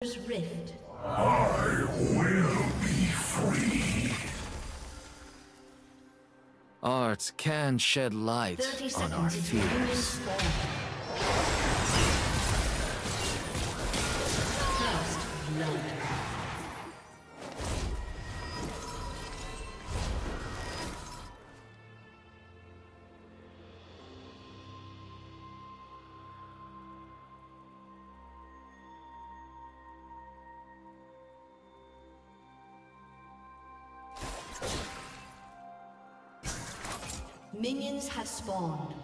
Rift. I will be free. Art can shed light on our seconds until minions fears. First blood. Spawned.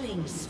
Killing spree.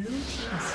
Blue team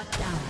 Shut down.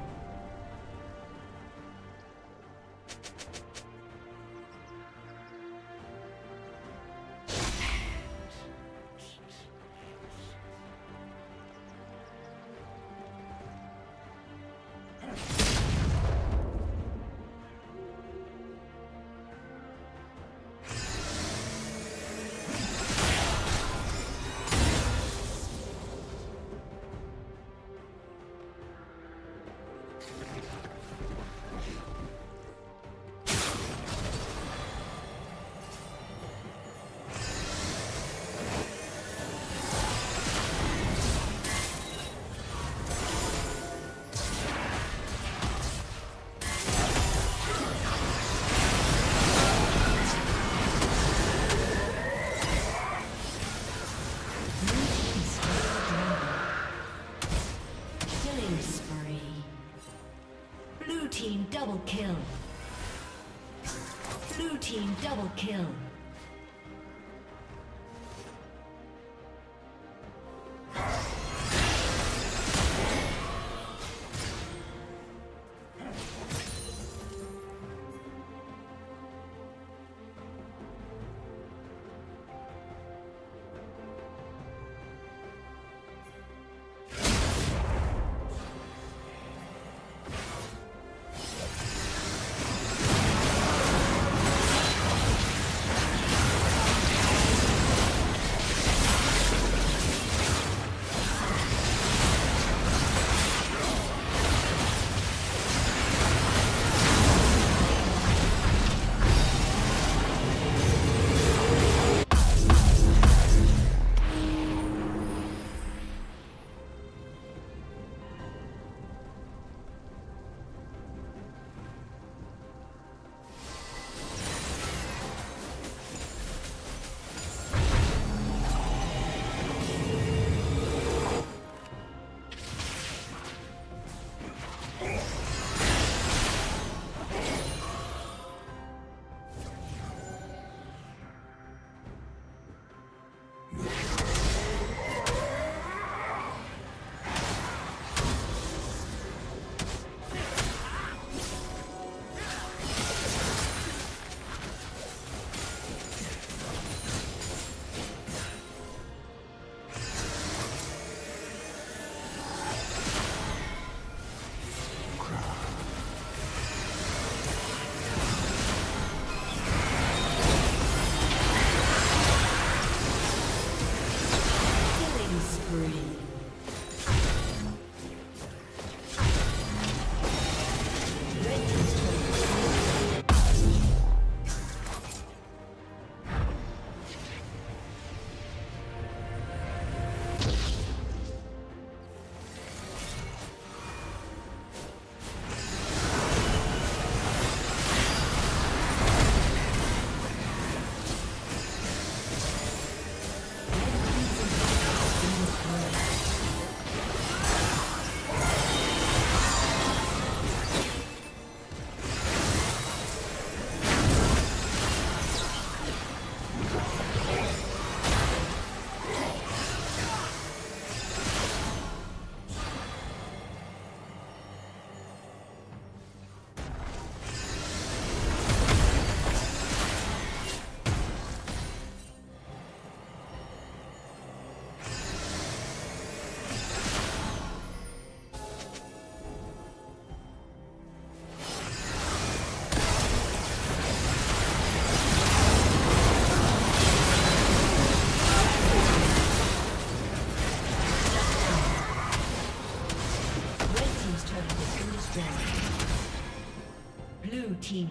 Kill.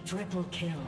Triple kill.